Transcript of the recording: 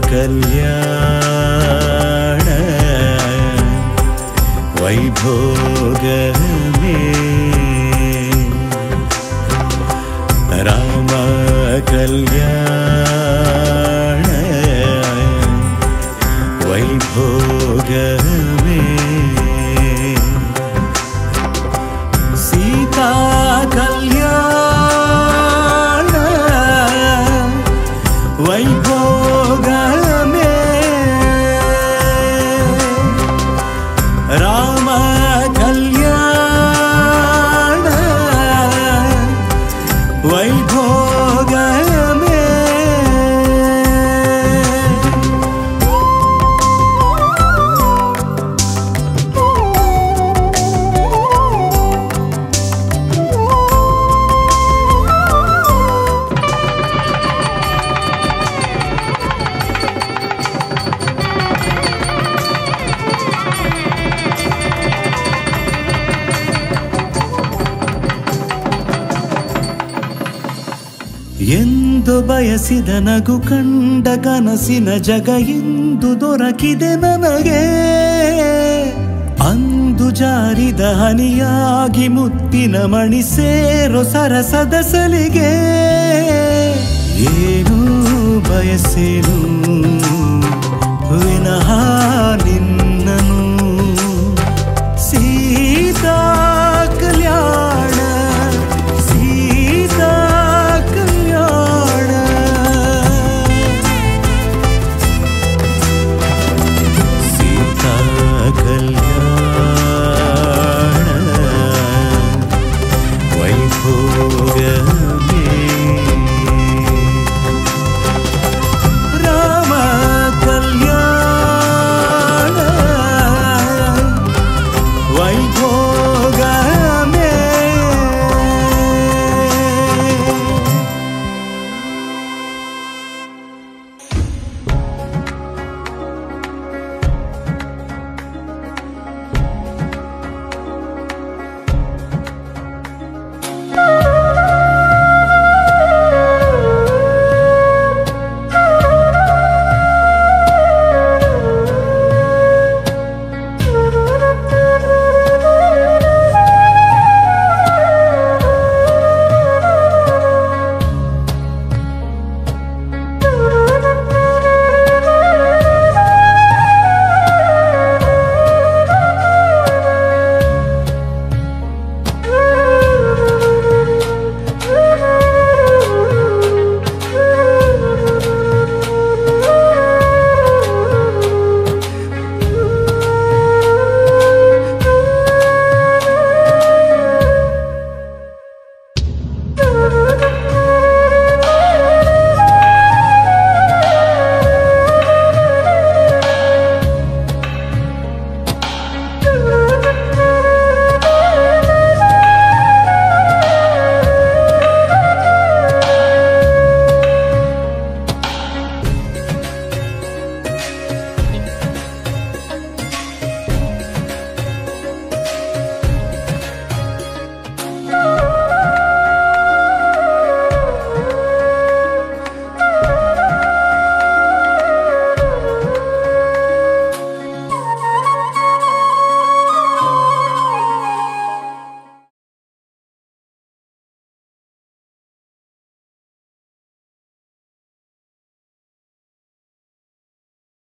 कल्याण। वैभोग में राम कल्याण। ಎಂದು ಬಯಸಿದ ನಗು ಕಂಡ ಕನಸಿನ ಜಗ ಎಂದು ದೊರಕಿದೆ ನನಗೆ. ಅಂದು ಜಾರಿದ ಹನಿಯಾಗಿ ಮುತ್ತಿನ ಮಣಿ ಸೇರೋ ಸರಸದ ಸಲಿಗೆ. ಏನು ಬಯಸೇನು. ವಿನಃ ನಿನ್ನ del